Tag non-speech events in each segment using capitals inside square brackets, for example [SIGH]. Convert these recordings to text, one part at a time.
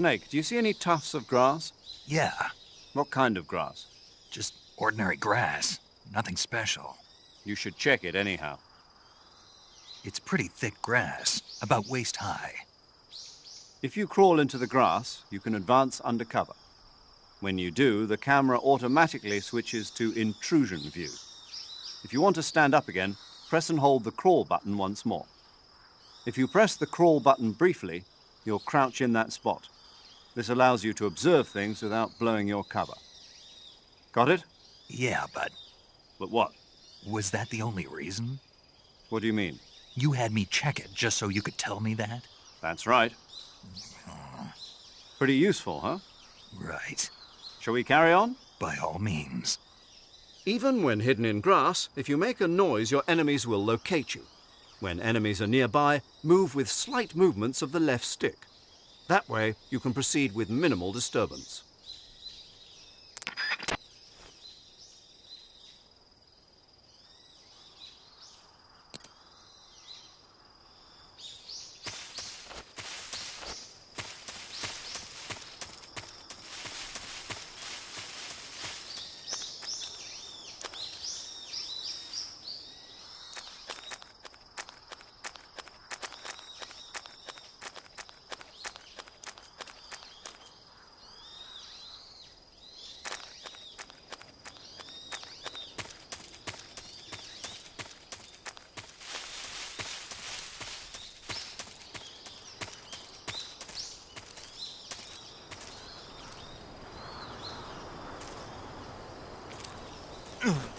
Snake, do you see any tufts of grass? Yeah, What kind of grass? just ordinary grass. Nothing special. You should check it anyhow. It's pretty thick grass, about waist high. If you crawl into the grass, you can advance under cover. When you do, the camera automatically switches to intrusion view. If you want to stand up again, press and hold the crawl button once more. If you press the crawl button briefly, you'll crouch in that spot. This allows you to observe things without blowing your cover. Got it? Yeah, but But what? was that the only reason? What do you mean? You had me check it just so you could tell me that? That's right. Pretty useful, huh? Right. Shall we carry on? By all means. Even when hidden in grass, if you make a noise, your enemies will locate you. When enemies are nearby, move with slight movements of the left stick. That way, you can proceed with minimal disturbance. Ugh. [CLEARS THROAT]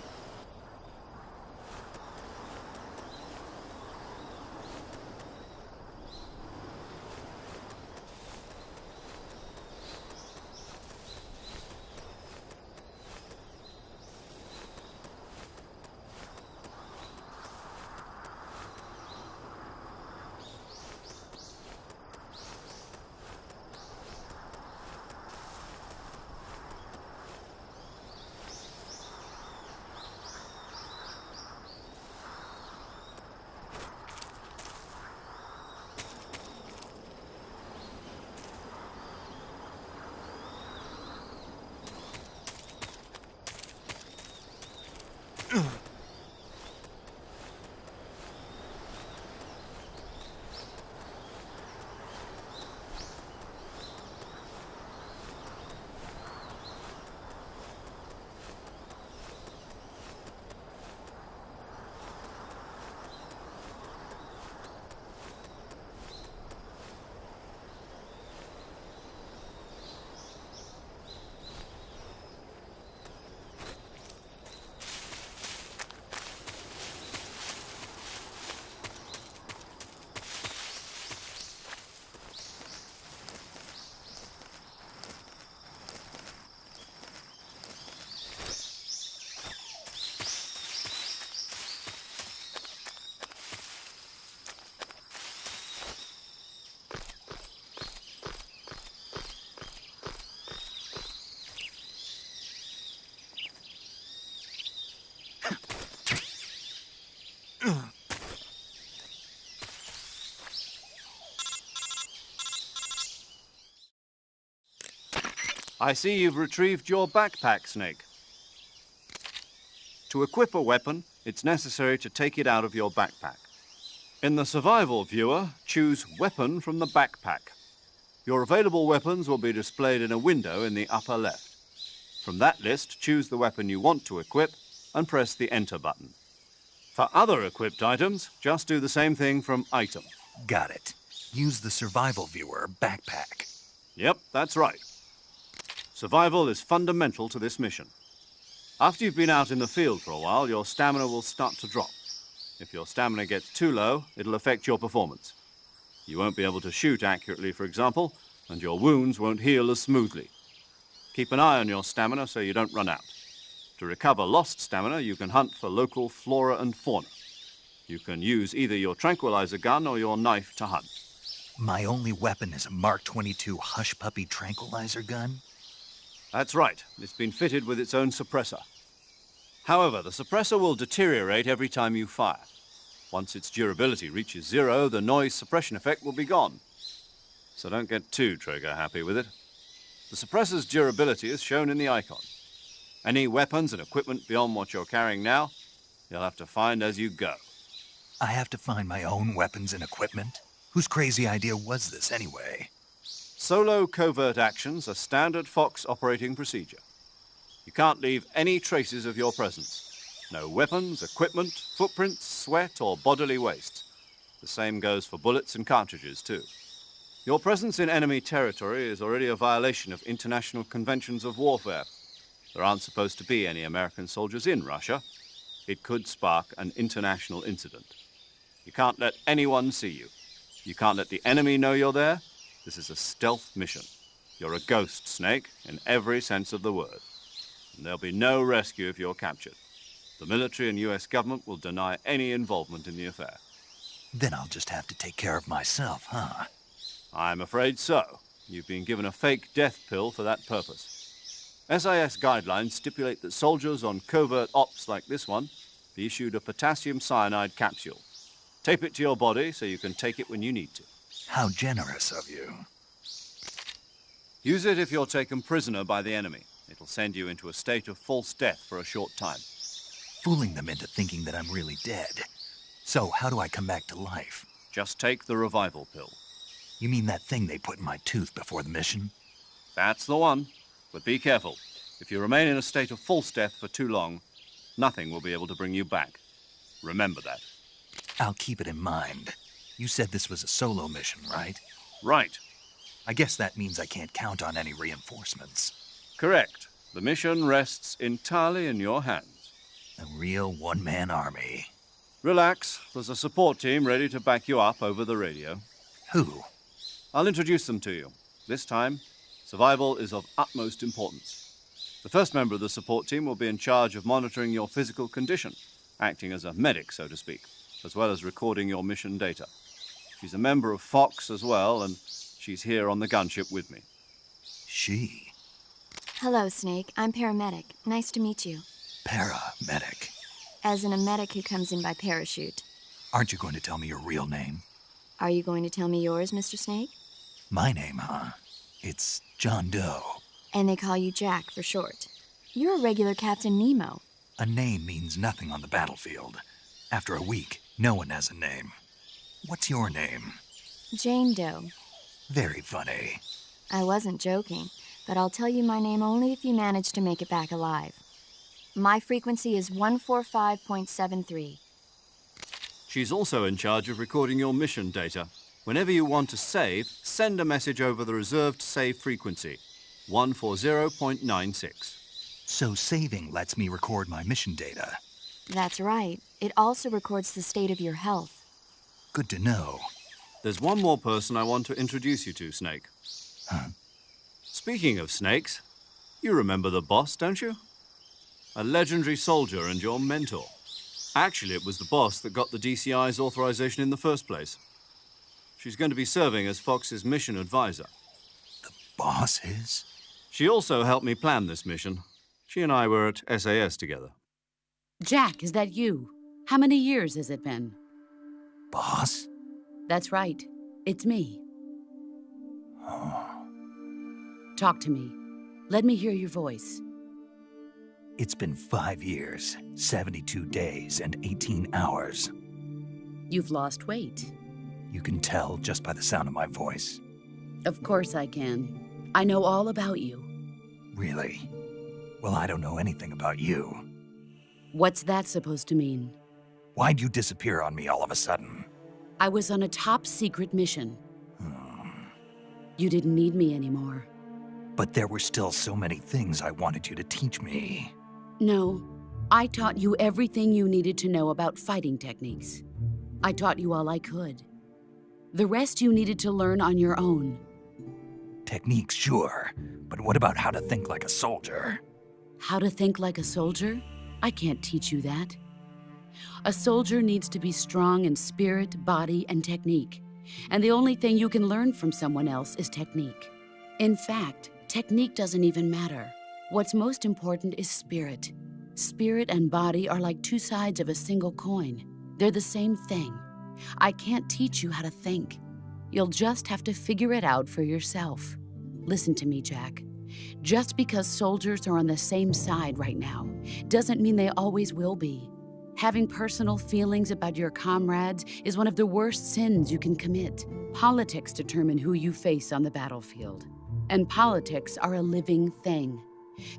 I see you've retrieved your backpack, Snake. To equip a weapon, it's necessary to take it out of your backpack. In the survival viewer, choose Weapon from the backpack. Your available weapons will be displayed in a window in the upper left. From that list, choose the weapon you want to equip and press the Enter button. For other equipped items, just do the same thing from Item. Got it. Use the survival viewer backpack. Yep, that's right. Survival is fundamental to this mission. After you've been out in the field for a while, your stamina will start to drop. If your stamina gets too low, it'll affect your performance. You won't be able to shoot accurately, for example, and your wounds won't heal as smoothly. Keep an eye on your stamina so you don't run out. To recover lost stamina, you can hunt for local flora and fauna. You can use either your tranquilizer gun or your knife to hunt. My only weapon is a Mark 22 Hush Puppy tranquilizer gun. That's right. It's been fitted with its own suppressor. However, the suppressor will deteriorate every time you fire. Once its durability reaches zero, the noise suppression effect will be gone. so don't get too trigger happy with it. The suppressor's durability is shown in the icon. Any weapons and equipment beyond what you're carrying now, you'll have to find as you go. I have to find my own weapons and equipment? Whose crazy idea was this, anyway? Solo covert actions are standard Fox operating procedure. You can't leave any traces of your presence. No weapons, equipment, footprints, sweat, or bodily waste. The same goes for bullets and cartridges, too. Your presence in enemy territory is already a violation of international conventions of warfare. There aren't supposed to be any American soldiers in Russia. It could spark an international incident. You can't let anyone see you. You can't let the enemy know you're there. This is a stealth mission. You're a ghost, Snake, in every sense of the word. And there'll be no rescue if you're captured. The military and US government will deny any involvement in the affair. Then I'll just have to take care of myself, huh? I'm afraid so. You've been given a fake death pill for that purpose. SIS guidelines stipulate that soldiers on covert ops like this one be issued a potassium cyanide capsule. Tape it to your body so you can take it when you need to. How generous of you. Use it if you're taken prisoner by the enemy. It'll send you into a state of false death for a short time. Fooling them into thinking that I'm really dead. So, how do I come back to life? Just take the revival pill. You mean that thing they put in my tooth before the mission? That's the one. But be careful. If you remain in a state of false death for too long, nothing will be able to bring you back. Remember that. I'll keep it in mind. You said this was a solo mission, right? Right. I guess that means I can't count on any reinforcements. Correct. The mission rests entirely in your hands. A real one-man army. Relax. There's a support team ready to back you up over the radio. Who? I'll introduce them to you. This time, survival is of utmost importance. The first member of the support team will be in charge of monitoring your physical condition, acting as a medic, so to speak, as well as recording your mission data. She's a member of Fox as well, and she's here on the gunship with me. She? Hello, Snake. I'm paramedic. Nice to meet you. Paramedic. As in a medic who comes in by parachute. Aren't you going to tell me your real name? Are you going to tell me yours, Mr. Snake? My name, huh? It's John Doe. And they call you Jack for short. You're a regular Captain Nemo. A name means nothing on the battlefield. After a week, no one has a name. What's your name? Jane Doe. Very funny. I wasn't joking, but I'll tell you my name only if you manage to make it back alive. My frequency is 145.73. She's also in charge of recording your mission data. Whenever you want to save, send a message over the reserved save frequency, 140.96. So saving lets me record my mission data. That's right. It also records the state of your health. Good to know. There's one more person I want to introduce you to, Snake. Huh? Speaking of snakes, you remember the boss, don't you? A legendary soldier and your mentor. Actually, it was the boss that got the DCI's authorization in the first place. She's going to be serving as Fox's mission advisor. The boss is? She also helped me plan this mission. She and I were at SAS together. Jack, is that you? How many years has it been? Boss? That's right. It's me. Talk to me. Let me hear your voice. It's been five years, 72 days, and 18 hours. You've lost weight. You can tell just by the sound of my voice. Of course I can. I know all about you. Really? Well, I don't know anything about you. What's that supposed to mean? Why'd you disappear on me all of a sudden? I was on a top secret mission. You didn't need me anymore. But there were still so many things I wanted you to teach me. No, I taught you everything you needed to know about fighting techniques. I taught you all I could. The rest you needed to learn on your own. Techniques, sure. But what about how to think like a soldier? How to think like a soldier? I can't teach you that. A soldier needs to be strong in spirit, body, and technique. And the only thing you can learn from someone else is technique. In fact, technique doesn't even matter. What's most important is spirit. Spirit and body are like two sides of a single coin. They're the same thing. I can't teach you how to think. You'll just have to figure it out for yourself. Listen to me, Jack. Just because soldiers are on the same side right now doesn't mean they always will be. Having personal feelings about your comrades is one of the worst sins you can commit. Politics determine who you face on the battlefield. And politics are a living thing.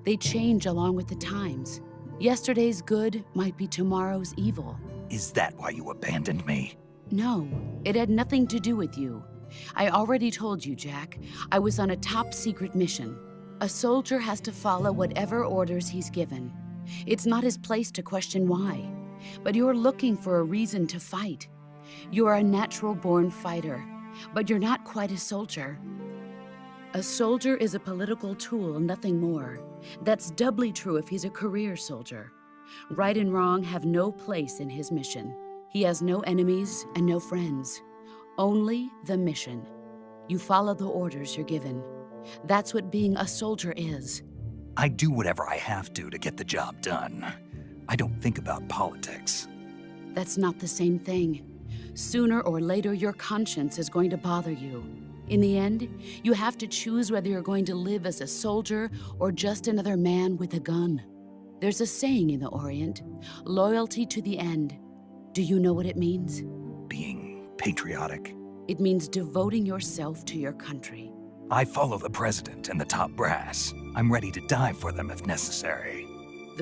They change along with the times. Yesterday's good might be tomorrow's evil. Is that why you abandoned me? No, it had nothing to do with you. I already told you, Jack. I was on a top secret mission. A soldier has to follow whatever orders he's given. It's not his place to question why. But you're looking for a reason to fight. You are a natural born fighter, but you're not quite a soldier. A soldier is a political tool, nothing more. That's doubly true if he's a career soldier. Right and wrong have no place in his mission. He has no enemies and no friends. Only the mission. You follow the orders you're given. That's what being a soldier is. I do whatever I have to to get the job done. I don't think about politics. That's not the same thing. Sooner or later, your conscience is going to bother you. In the end, you have to choose whether you're going to live as a soldier or just another man with a gun. There's a saying in the Orient loyalty to the end. Do you know what it means? Being patriotic. It means devoting yourself to your country. I follow the president and the top brass. I'm ready to die for them if necessary.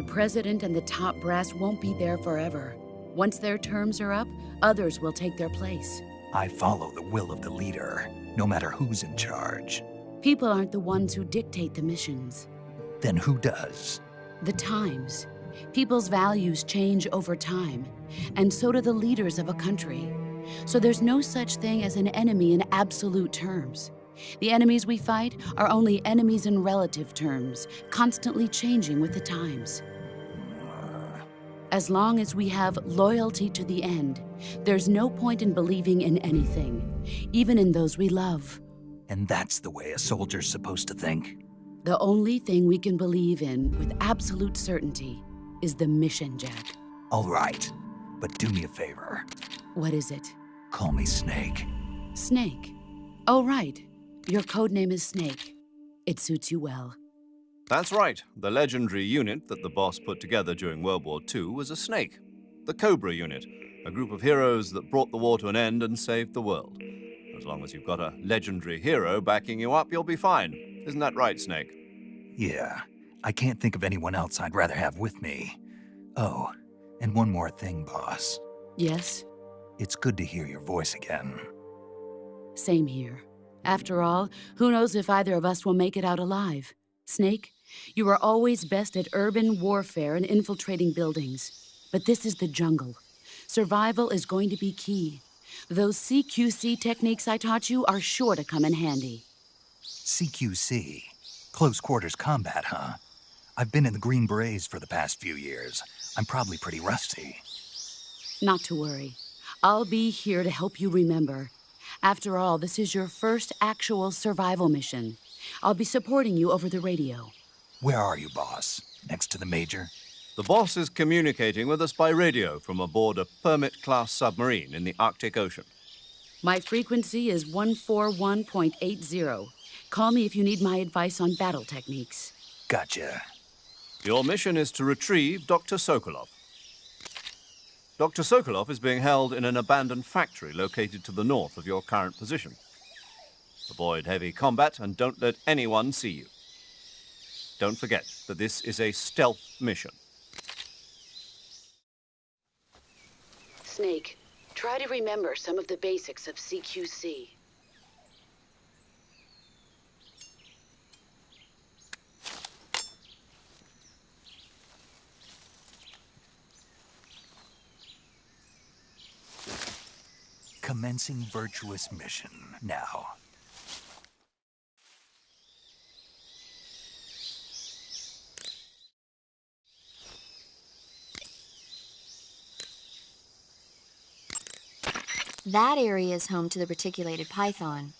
The president and the top brass won't be there forever. Once their terms are up, others will take their place. I follow the will of the leader, no matter who's in charge. People aren't the ones who dictate the missions. Then who does? The times. People's values change over time, and so do the leaders of a country. So there's no such thing as an enemy in absolute terms. The enemies we fight are only enemies in relative terms, constantly changing with the times. As long as we have loyalty to the end, there's no point in believing in anything, even in those we love. And that's the way a soldier's supposed to think? The only thing we can believe in with absolute certainty is the mission, Jack. All right, but do me a favor. What is it? Call me Snake. Snake. Oh, right. Your code name is Snake. It suits you well. That's right. The legendary unit that the boss put together during World War II was a snake. The Cobra unit, a group of heroes that brought the war to an end and saved the world. As long as you've got a legendary hero backing you up, you'll be fine. Isn't that right, Snake? Yeah, I can't think of anyone else I'd rather have with me. Oh, and one more thing, boss. Yes? It's good to hear your voice again. Same here. After all, who knows if either of us will make it out alive? Snake, you are always best at urban warfare and infiltrating buildings. But this is the jungle. Survival is going to be key. Those CQC techniques I taught you are sure to come in handy. CQC? Close quarters combat, huh? I've been in the Green Berets for the past few years. I'm probably pretty rusty. Not to worry. I'll be here to help you remember. After all, this is your first actual survival mission. I'll be supporting you over the radio. Where are you, boss? Next to the Major? The boss is communicating with us by radio from aboard a Permit class submarine in the Arctic Ocean. My frequency is 141.80. Call me if you need my advice on battle techniques. Gotcha. Your mission is to retrieve Dr. Sokolov. Dr. Sokolov is being held in an abandoned factory located to the north of your current position. Avoid heavy combat and don't let anyone see you. Don't forget that this is a stealth mission. Snake, try to remember some of the basics of CQC. Commencing virtuous mission now. That area is home to the reticulated python.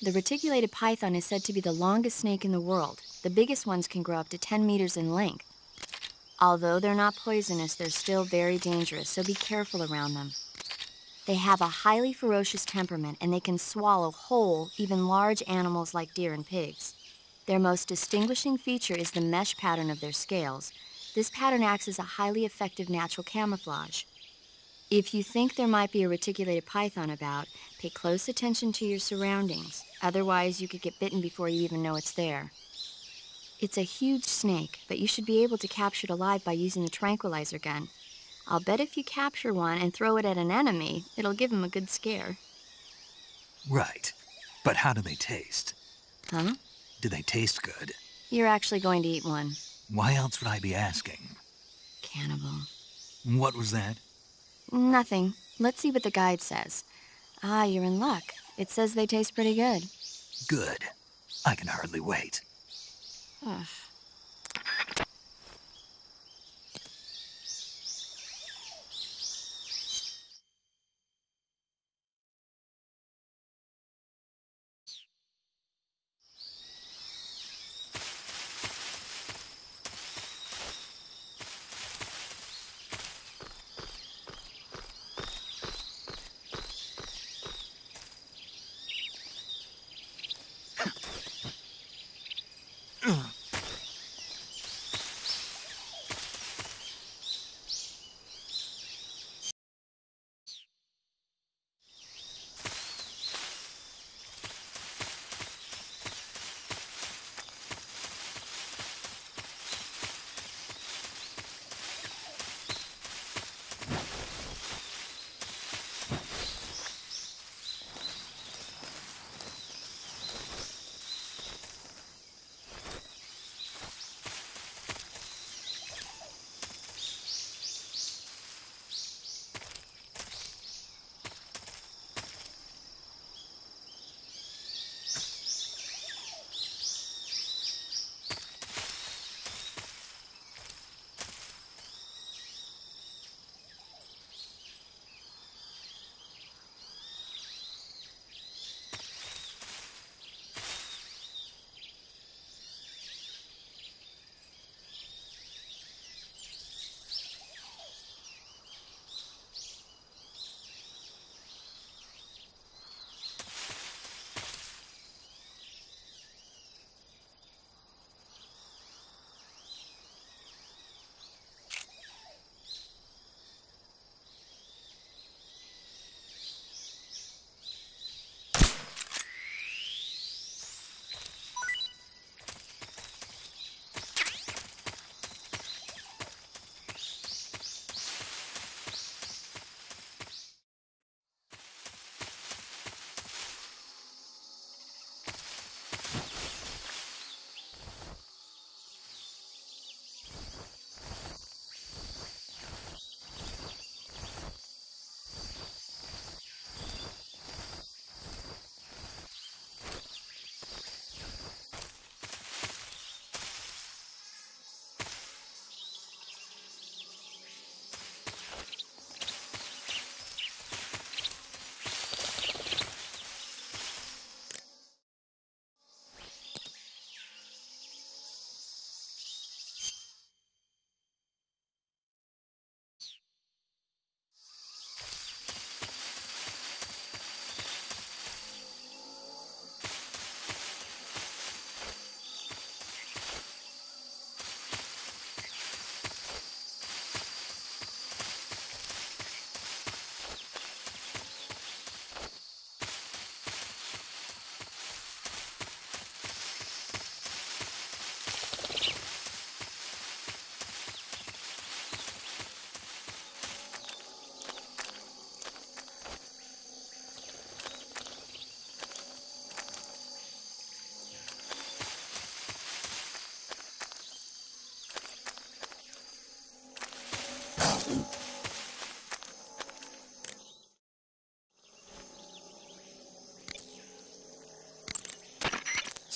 The reticulated python is said to be the longest snake in the world. The biggest ones can grow up to 10 meters in length. Although they're not poisonous, they're still very dangerous, so be careful around them. They have a highly ferocious temperament and they can swallow whole, even large animals like deer and pigs. Their most distinguishing feature is the mesh pattern of their scales. This pattern acts as a highly effective natural camouflage. If you think there might be a reticulated python about, pay close attention to your surroundings. Otherwise, you could get bitten before you even know it's there. It's a huge snake, but you should be able to capture it alive by using the tranquilizer gun. I'll bet if you capture one and throw it at an enemy, it'll give him a good scare. Right. But how do they taste? Huh? Do they taste good? You're actually going to eat one. Why else would I be asking? Cannibal. What was that? Nothing. Let's see what the guide says. Ah, you're in luck. It says they taste pretty good. Good. I can hardly wait. Ugh.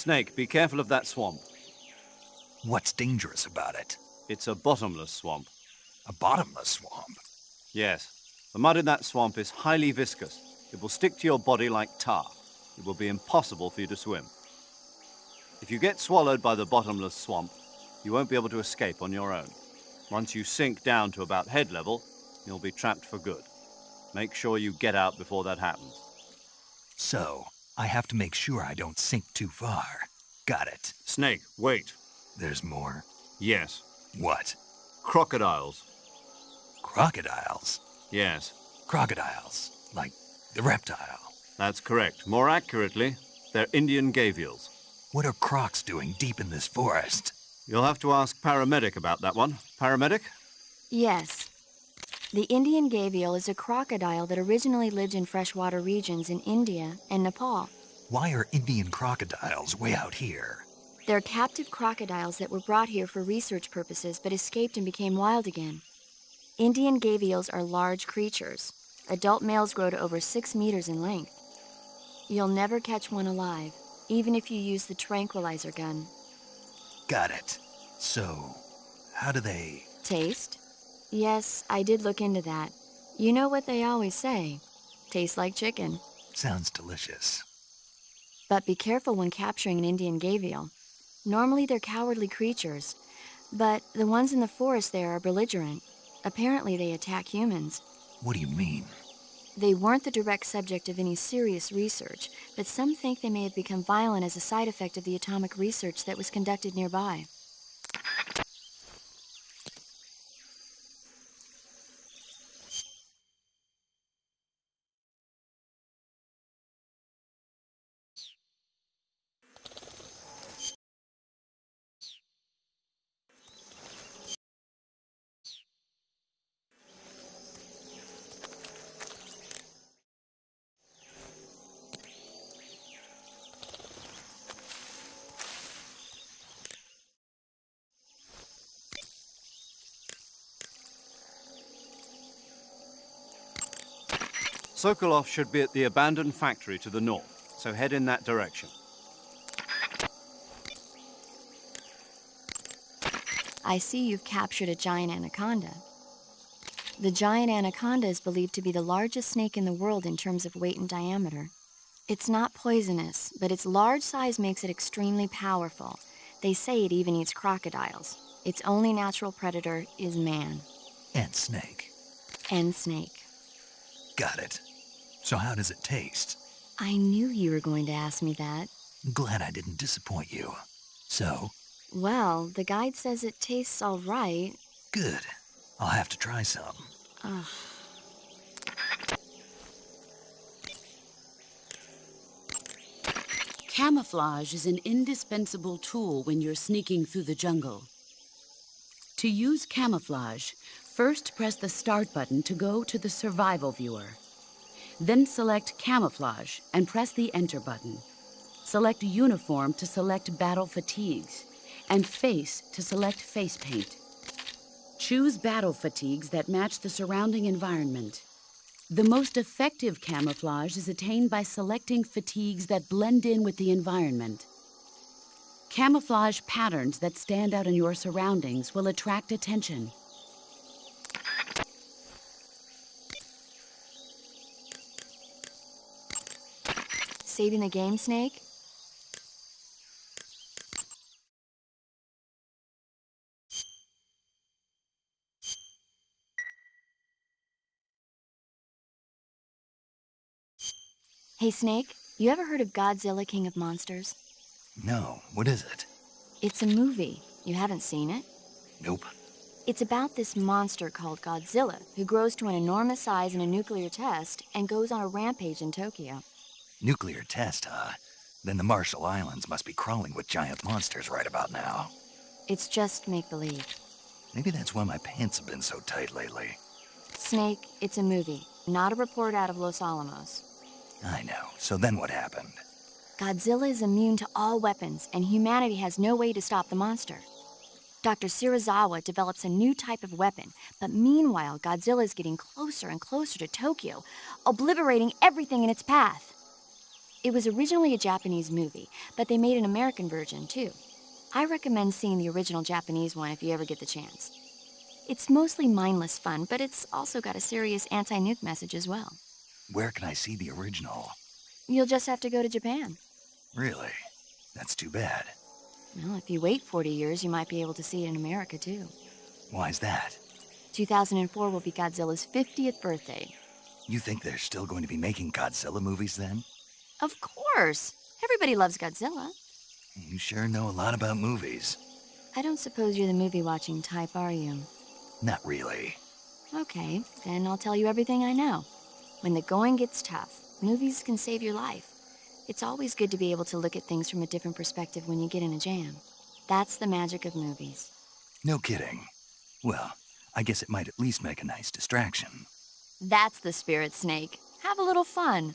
Snake, be careful of that swamp. What's dangerous about it? It's a bottomless swamp. A bottomless swamp? Yes. The mud in that swamp is highly viscous. It will stick to your body like tar. It will be impossible for you to swim. If you get swallowed by the bottomless swamp, you won't be able to escape on your own. Once you sink down to about head level, you'll be trapped for good. Make sure you get out before that happens. So, I have to make sure I don't sink too far. Got it. Snake, wait. There's more. Yes. What? Crocodiles. Crocodiles? Yes. Crocodiles. Like the reptile. That's correct. More accurately, they're Indian gavials. What are crocs doing deep in this forest? You'll have to ask Paramedic about that one. Paramedic? Yes. The Indian gavial is a crocodile that originally lived in freshwater regions in India and Nepal. Why are Indian crocodiles way out here? They're captive crocodiles that were brought here for research purposes but escaped and became wild again. Indian gavials are large creatures. Adult males grow to over six meters in length. You'll never catch one alive, even if you use the tranquilizer gun. Got it. So, how do they... Taste? Yes, I did look into that. You know what they always say. Tastes like chicken. Sounds delicious. But be careful when capturing an Indian gavial. Normally they're cowardly creatures, but the ones in the forest there are belligerent. Apparently they attack humans. What do you mean? They weren't the direct subject of any serious research, but some think they may have become violent as a side effect of the atomic research that was conducted nearby. Sokolov should be at the abandoned factory to the north, so head in that direction. I see you've captured a giant anaconda. The giant anaconda is believed to be the largest snake in the world in terms of weight and diameter. It's not poisonous, but its large size makes it extremely powerful. They say it even eats crocodiles. Its only natural predator is man. And snake. And snake. Got it. So how does it taste? I knew you were going to ask me that. Glad I didn't disappoint you. So? Well, the guide says it tastes all right. Good. I'll have to try some. Ugh. Camouflage is an indispensable tool when you're sneaking through the jungle. To use camouflage, first press the Start button to go to the Survival viewer. Then select Camouflage and press the Enter button. Select Uniform to select Battle Fatigues, and Face to select Face Paint. Choose battle fatigues that match the surrounding environment. The most effective camouflage is attained by selecting fatigues that blend in with the environment. Camouflage patterns that stand out in your surroundings will attract attention. Saving the game, Snake? Hey, Snake, you ever heard of Godzilla King of Monsters? No, what is it? It's a movie. You haven't seen it? Nope. It's about this monster called Godzilla who grows to an enormous size in a nuclear test and goes on a rampage in Tokyo. Nuclear test, huh? Then the Marshall Islands must be crawling with giant monsters right about now. It's just make believe. Maybe that's why my pants have been so tight lately. Snake, it's a movie, not a report out of Los Alamos. I know. So then what happened? Godzilla is immune to all weapons, and humanity has no way to stop the monster. Dr. Serizawa develops a new type of weapon, but meanwhile, Godzilla is getting closer and closer to Tokyo, obliterating everything in its path. It was originally a Japanese movie, but they made an American version too. I recommend seeing the original Japanese one if you ever get the chance. It's mostly mindless fun, but it's also got a serious anti nuke message as well. Where can I see the original? You'll just have to go to Japan. Really? That's too bad. Well, if you wait 40 years, you might be able to see it in America too. Why's that? 2004 will be Godzilla's 50th birthday. You think they're still going to be making Godzilla movies then? Of course. Everybody loves Godzilla. You sure know a lot about movies. I don't suppose you're the movie watching type, are you? Not really. Okay, then I'll tell you everything I know. When the going gets tough, movies can save your life. It's always good to be able to look at things from a different perspective when you get in a jam. That's the magic of movies. No kidding. Well, I guess it might at least make a nice distraction. That's the spirit, Snake. Have a little fun.